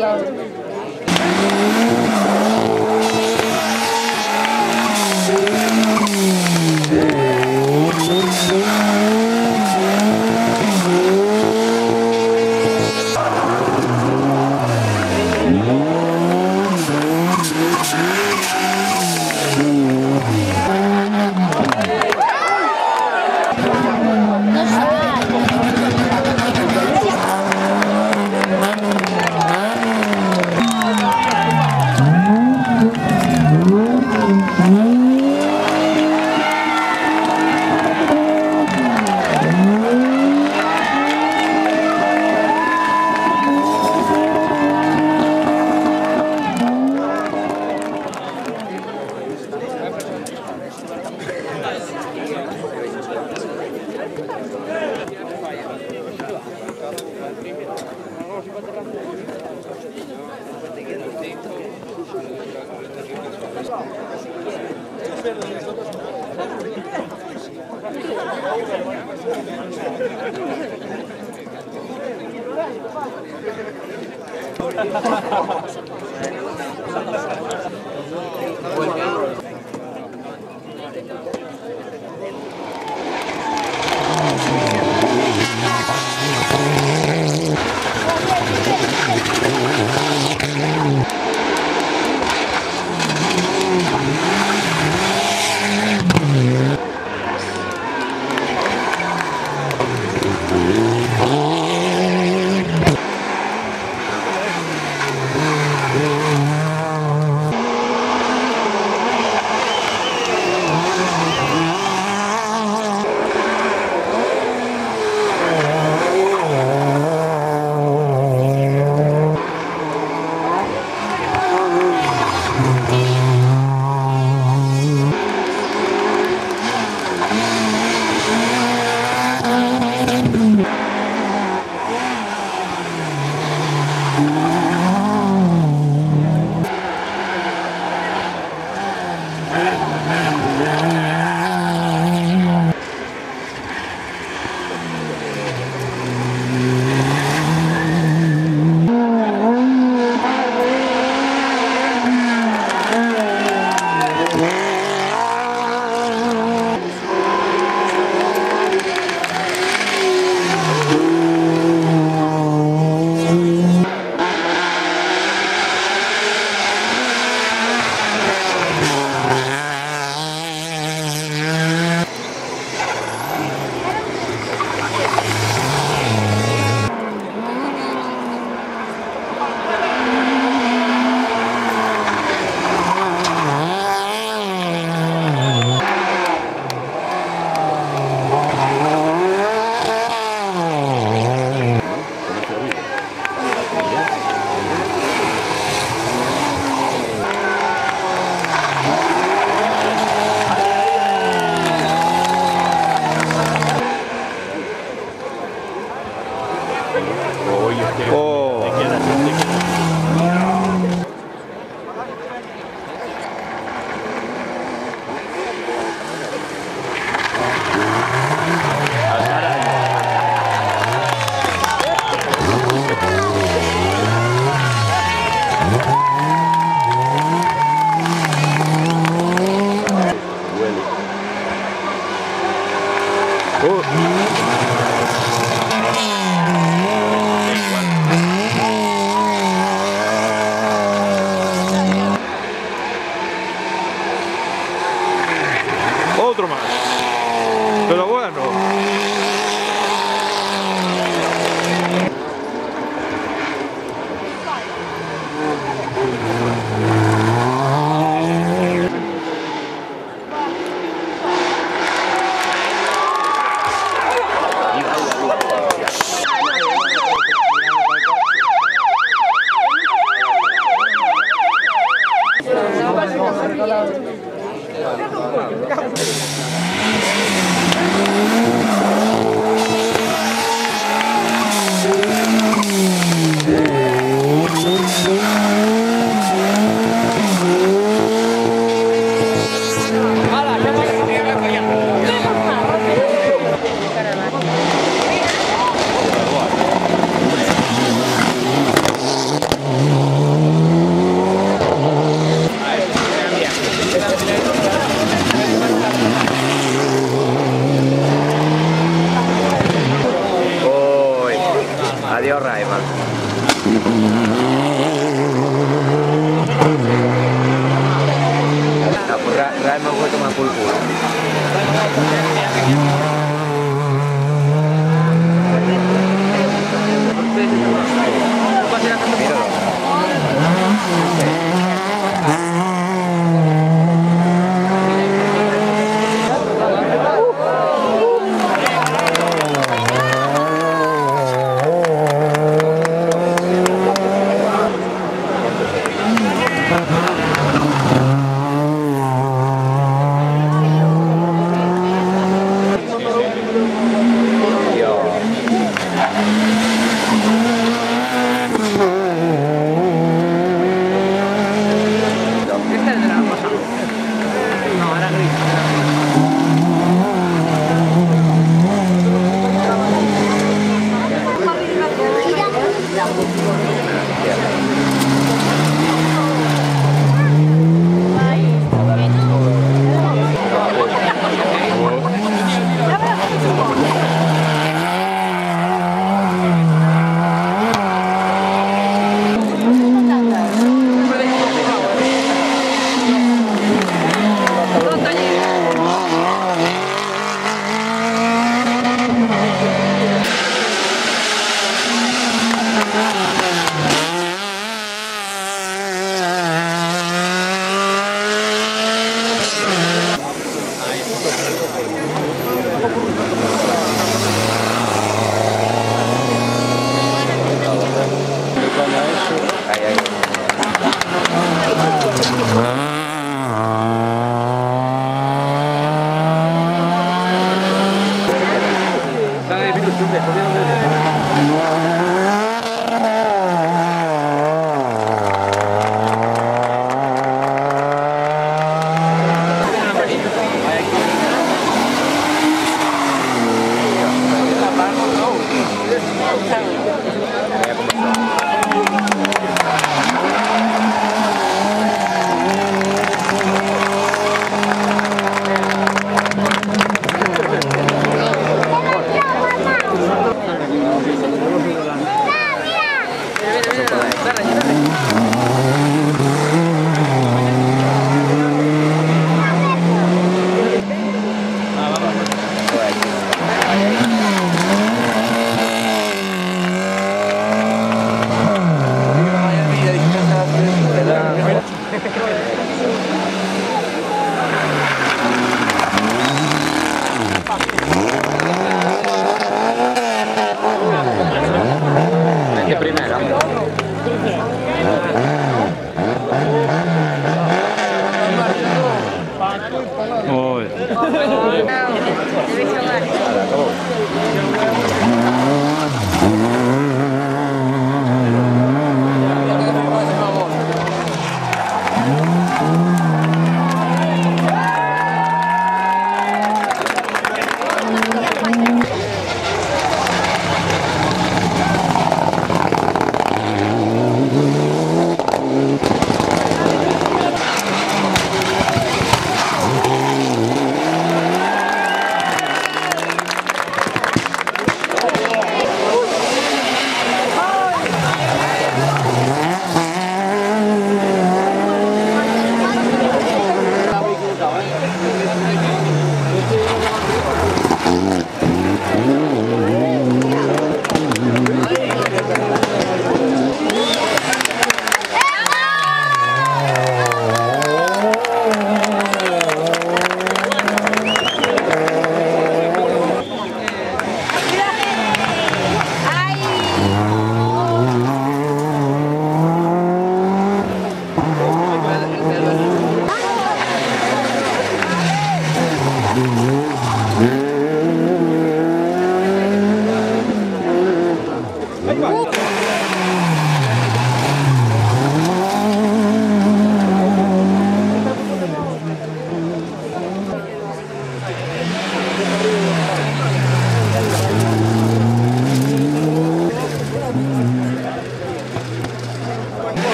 Yeah. otro más. Pero bueno. Ciao Raiman. No, pues Ra- Raiman fue tomar por culo.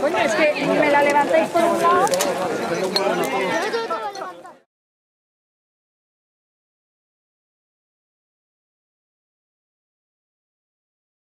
Coño, es que me la levantáis por un lado.